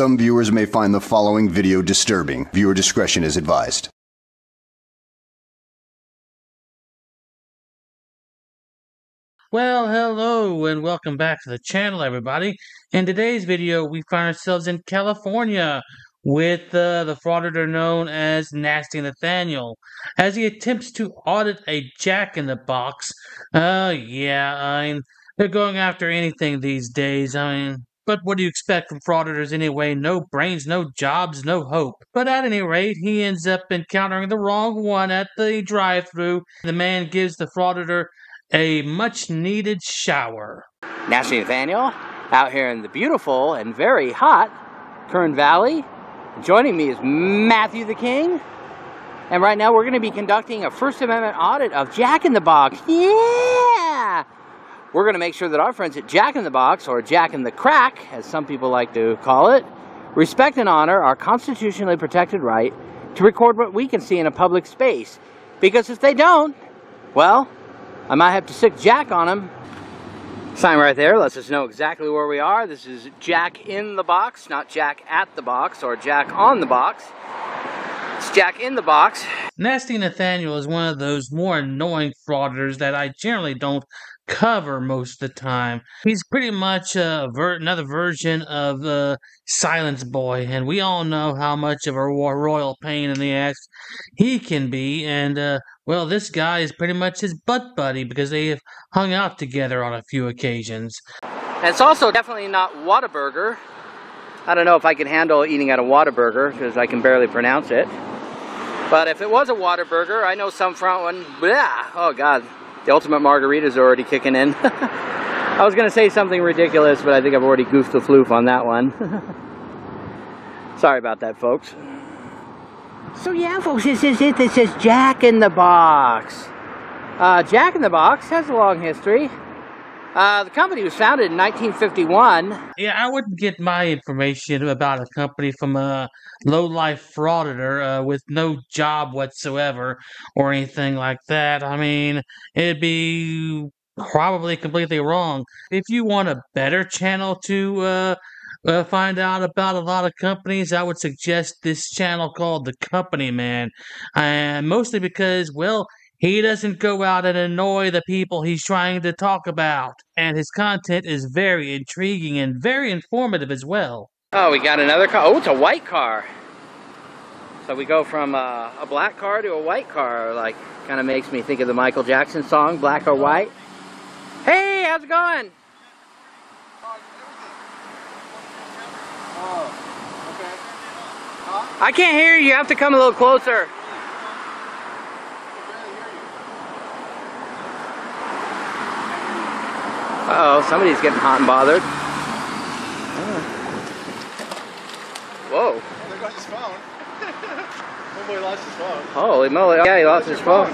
Some viewers may find the following video disturbing. Viewer discretion is advised. Well, hello and welcome back to the channel, everybody. In today's video, we find ourselves in California with uh, the frauditor known as Nasty Nathaniel as he attempts to audit a Jack in the Box. Oh, uh, yeah, I mean, they're going after anything these days. I mean, but what do you expect from frauditors anyway? No brains, no jobs, no hope. But at any rate, he ends up encountering the wrong one at the drive through. The man gives the frauditor a much needed shower. Nasty Nathaniel, out here in the beautiful and very hot Kern Valley. Joining me is Matthew the King. And right now we're going to be conducting a First Amendment audit of Jack in the Box. Yeah! We're going to make sure that our friends at Jack in the Box, or Jack in the Crack, as some people like to call it, respect and honor our constitutionally protected right to record what we can see in a public space. Because if they don't, well, I might have to stick Jack on them. Sign right there lets us know exactly where we are. This is Jack in the box, not Jack at the box or Jack on the box. It's Jack in the box. Nasty Nathaniel is one of those more annoying frauditors that I generally don't cover most of the time. He's pretty much uh, ver- another version of uh, Silence Boy, and we all know how much of a royal pain in the ass he can be. And uh, well, this guy is pretty much his butt buddy because they have hung out together on a few occasions. And it's also definitely not Whataburger. I don't know if I can handle eating at a Whataburger because I can barely pronounce it. But if it was a Whataburger, I know some front one. Blah, oh God, the ultimate margarita is already kicking in. I was going to say something ridiculous, but I think I've already goofed the floof on that one. Sorry about that, folks. So yeah, folks, this is it. This is Jack in the Box. Uh, Jack in the Box has a long history. Uh, the company was founded in 1951. Yeah, I wouldn't get my information about a company from a low-life frauditor uh, with no job whatsoever or anything like that. I mean, it'd be probably completely wrong. If you want a better channel to uh, uh, find out about a lot of companies, I would suggest this channel called The Company Man. And mostly because, well, he doesn't go out and annoy the people he's trying to talk about. And his content is very intriguing and very informative as well. Oh, we got another car. Oh, it's a white car. So we go from uh, a black car to a white car. Like, kind of makes me think of the Michael Jackson song, Black or White. Hey, how's it going? I can't hear you. You have to come a little closer. Uh oh somebody's getting hot and bothered. Whoa. Oh, there goes his phone. Homeboy lost his phone. Holy moly. Yeah, he lost his phone.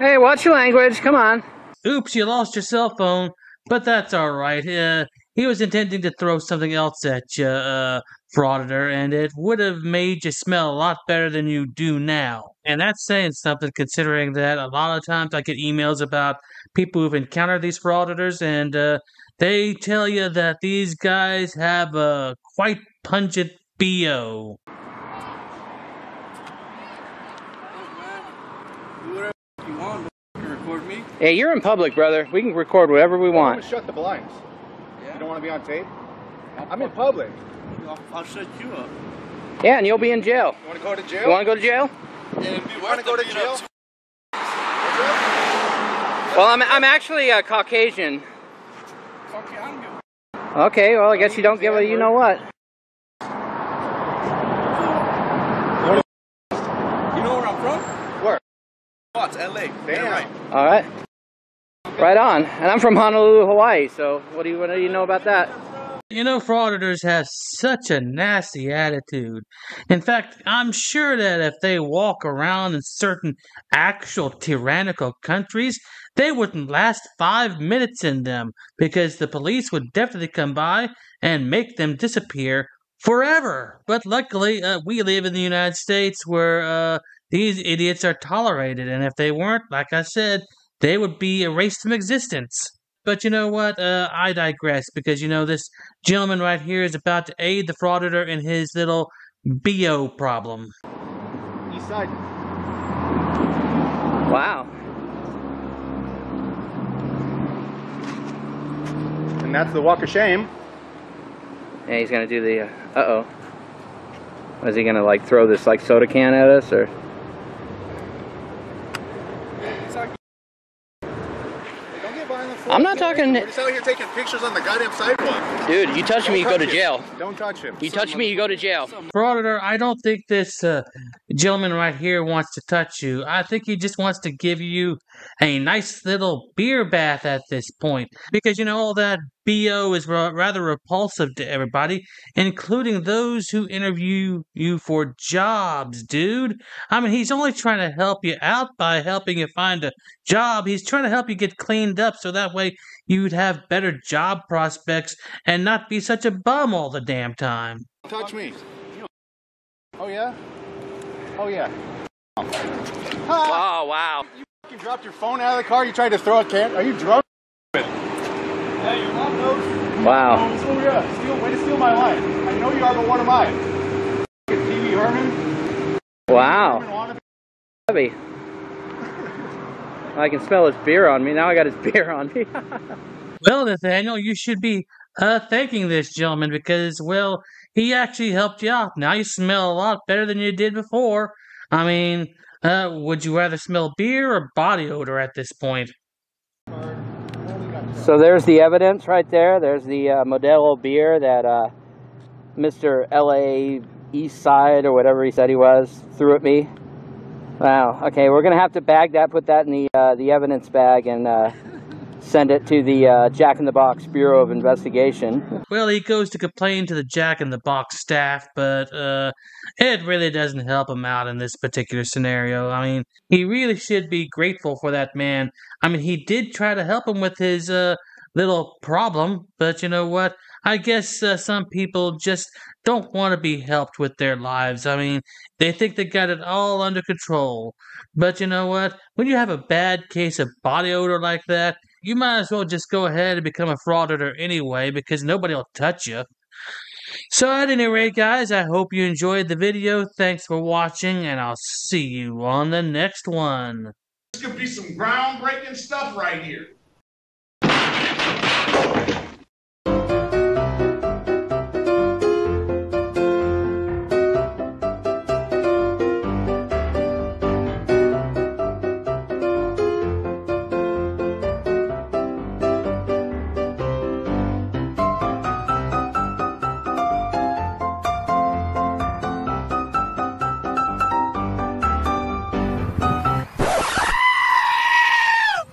Hey, watch your language. Come on. Oops, you lost your cell phone. But that's alright. Uh, he was intending to throw something else at you, uh, frauditor, and it would have made you smell a lot better than you do now. And that's saying something considering that a lot of times I get emails about people who've encountered these frauditors and uh, they tell you that these guys have a quite pungent BO. Hey, you're in public, brother. We can record whatever we want. Shut the blinds. You don't want to be on tape? I'm in public. I'll, I'll shut you up. Yeah, and you'll be in jail. You want to go to jail? You want to go to jail? You want to go to jail? Well, I'm, I'm actually uh, a Caucasian. Okay, well, I guess you don't give a you know what. You know where I'm from? Where? Watts, LA. Damn. Right. All right. Right on. And I'm from Honolulu, Hawaii, so what do you, what do you know about that? You know, frauditors have such a nasty attitude. In fact, I'm sure that if they walk around in certain actual tyrannical countries, they wouldn't last five minutes in them because the police would definitely come by and make them disappear forever. But luckily, uh, we live in the United States where uh, these idiots are tolerated, and if they weren't, like I said, they would be erased from existence. But you know what? Uh, I digress because you know this gentleman right here is about to aid the frauditor in his little BO problem. East side. Wow. And that's the walk of shame. And he's gonna do the. Uh oh. Is he gonna like throw this like soda can at us or? Don't get violent for I'm not Gary. talking- We're just out here taking pictures on the goddamn sidewalk. Dude, you touch me, you go to jail. Don't touch him. You touch me, you go to jail. Frauditor, I don't think this uh, gentleman right here wants to touch you. I think he just wants to give you a nice little beer bath at this point. Because, you know, all that BO is ra- rather repulsive to everybody, including those who interview you for jobs, dude. I mean, he's only trying to help you out by helping you find a job. He's trying to help you get cleaned up so that way you'd have better job prospects and not be such a bum all the damn time. Touch me. Oh yeah? Oh yeah. Oh wow. You dropped your phone out of the car. You tried to throw a can. Are you drunk? Wow. Oh yeah. Steal, way to steal my line. I know you are, but what am I? Pee-wee Herman. Herman Wow. wannabe? Heavy. I can smell his beer on me. Now I got his beer on me. Well, Nathaniel, you should be uh, thanking this gentleman because, well, he actually helped you out. Now you smell a lot better than you did before. I mean, uh, would you rather smell beer or body odor at this point? So there's the evidence right there. There's the uh, Modelo beer that uh, Mr. LA East Side or whatever he said he was threw at me. Wow. Okay, we're gonna have to bag that, put that in the uh, the evidence bag, and uh, send it to the uh, Jack in the Box Bureau of Investigation. Well, he goes to complain to the Jack in the Box staff, but uh, it really doesn't help him out in this particular scenario. I mean, he really should be grateful for that man. I mean, he did try to help him with his uh, little problem, but you know what? I guess uh, some people just don't want to be helped with their lives. I mean, they think they got it all under control. But you know what? When you have a bad case of body odor like that, you might as well just go ahead and become a frauditor anyway because nobody will touch you. So, at any rate, guys, I hope you enjoyed the video. Thanks for watching, and I'll see you on the next one. This could be some groundbreaking stuff right here.